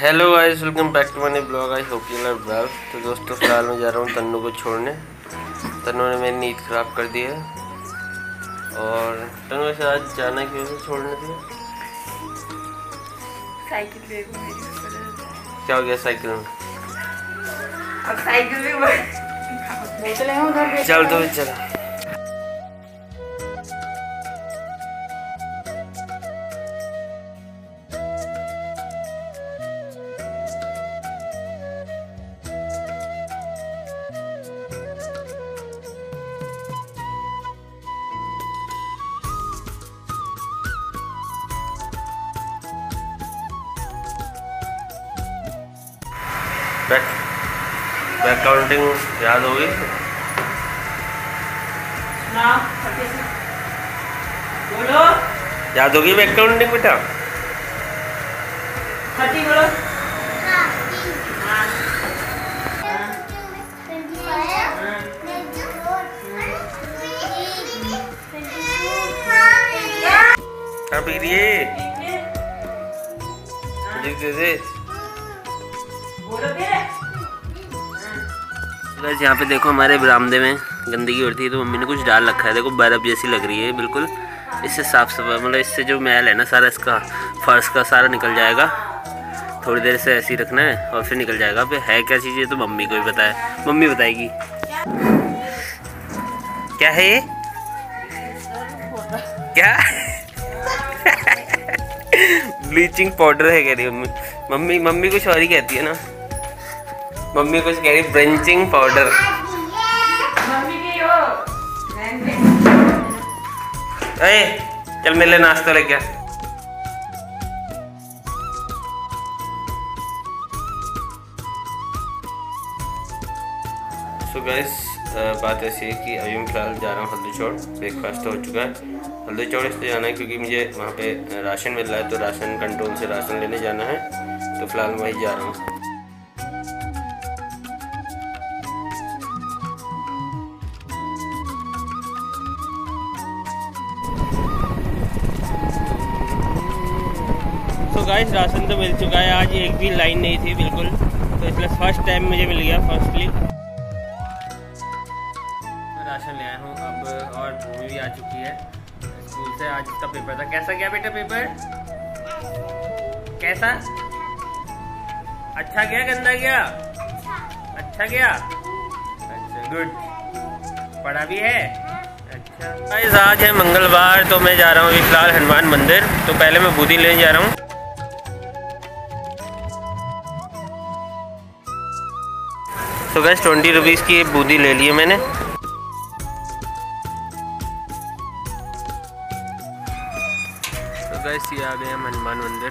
Hello guys welcome back to my blog I hope you are well तो दोस्तों फ़िलहाल मैं जा रहा हूँ तन्नू को छोड़ने। तन्नू ने मेरी नींद ख़राब कर दी है। और तन्नू वैसे आज जाना क्यों है छोड़ने के लिए साइकिल मेरी क्या हो गया साइकिल में? अब साइकिल भी चल तो चल। बैक बैक काउंटिंग याद होगी? बोलो। याद होगी बैक काउंटिंग बेटा? बोलो। कहाँ पी रही है। मुझे दे दे। बोलो फिर बस यहाँ पे देखो हमारे बरामदे में गंदगी उड़ती है तो मम्मी ने कुछ डाल रखा है। देखो बर्फ़ जैसी लग रही है, बिल्कुल। इससे साफ़ सफ़ाई मतलब इससे जो मैल है ना सारा, इसका फर्श का सारा निकल जाएगा। थोड़ी देर से ऐसे ही रखना है और फिर निकल जाएगा। फिर है क्या चीज़ है तो मम्मी को ही पता है। मम्मी बताएगी। क्या है ये? क्या? ब्लीचिंग पाउडर है, कह रही मम्मी। मम्मी मम्मी कुछ और ही कहती है ना। मम्मी कुछ कह रही ब्रेंचिंग पाउडर मम्मी की अरे चल मेरे लिए नाश्ता लेके आ। सो गैस बात ऐसी है कि अभी मैं फ़िलहाल जा रहा हूँ हल्दी चौड़। ब्रेकफास्ट हो चुका है। हल्दी चौड़ इसलिए जाना है क्योंकि मुझे वहाँ पे राशन मिल रहा है तो राशन कंट्रोल से राशन लेने जाना है। तो फ़िलहाल मैं वहीं जा रहा हूँ। तो गाइस राशन तो मिल चुका है। आज एक भी लाइन नहीं थी, बिल्कुल। तो इसलिए फ़र्स्ट टाइम मुझे मिल गया फर्स्टली राशन ले आया हूँ। अब और भूमि भी आ चुकी है। स्कूल से आज इसका पेपर था। कैसा गया बेटा पेपर कैसा? अच्छा गया, गंदा गया? अच्छा गया? अच्छा गुड पढ़ा भी है? अच्छा। आज है मंगलवार तो मैं जा रहा हूँ अभी फ़िलहाल हनुमान मंदिर। तो पहले मैं बूदी लेने जा रहा हूँ। तो गैस ट्वेंटी रुपीज़ की बूंदी ले ली है मैंने। तो गैस ये आ गए हम हनुमान मंदिर।